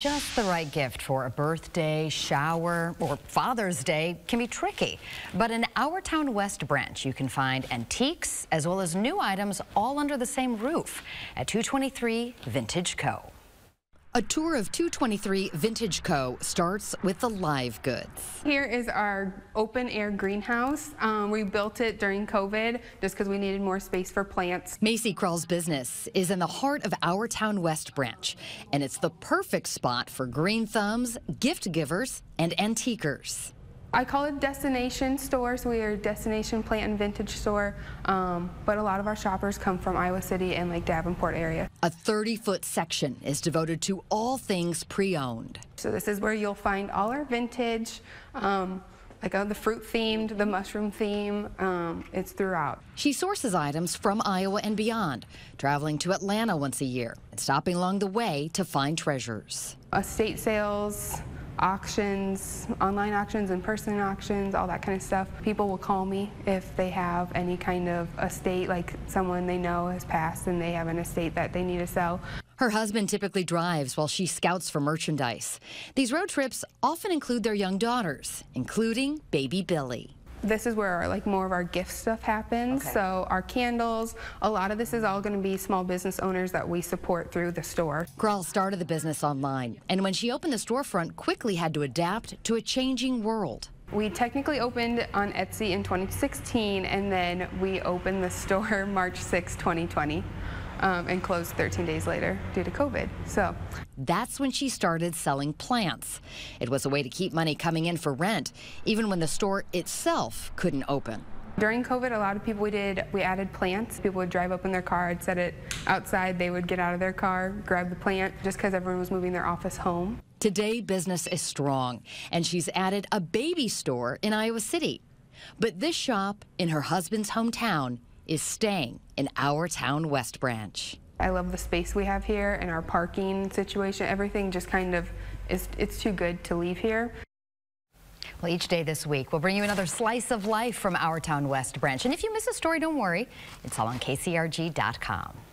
Just the right gift for a birthday, shower, or Father's Day can be tricky. But in Our Town West branch, you can find antiques as well as new items all under the same roof at 223 Vintage Co. A tour of 223 Vintage Co. starts with the live goods. Here is our open air greenhouse. Um, we built it during COVID just because we needed more space for plants. Macy Krall's business is in the heart of Our Town West branch, and it's the perfect spot for green thumbs, gift givers, and antiquers. I call it destination stores. We are a destination plant and vintage store, um, but a lot of our shoppers come from Iowa City and Lake Davenport area. A 30-foot section is devoted to all things pre-owned. So this is where you'll find all our vintage, um, like uh, the fruit themed, the mushroom theme, um, it's throughout. She sources items from Iowa and beyond, traveling to Atlanta once a year and stopping along the way to find treasures. Estate sales, auctions, online auctions, in-person auctions, all that kind of stuff. People will call me if they have any kind of estate, like someone they know has passed and they have an estate that they need to sell. Her husband typically drives while she scouts for merchandise. These road trips often include their young daughters, including baby Billy this is where our, like more of our gift stuff happens. Okay. So our candles, a lot of this is all going to be small business owners that we support through the store. Krall started the business online, and when she opened the storefront, quickly had to adapt to a changing world. We technically opened on Etsy in 2016, and then we opened the store March 6, 2020 um, and closed 13 days later due to COVID. So that's when she started selling plants. It was a way to keep money coming in for rent, even when the store itself couldn't open. During COVID, a lot of people we did, we added plants. People would drive up in their car, I'd set it outside, they would get out of their car, grab the plant, just because everyone was moving their office home. Today, business is strong, and she's added a baby store in Iowa City. But this shop in her husband's hometown is staying in Our Town West Branch. I love the space we have here and our parking situation. Everything just kind of is, it's too good to leave here. Well, each day this week, we'll bring you another slice of life from Our Town West Branch. And if you miss a story, don't worry. It's all on KCRG.com.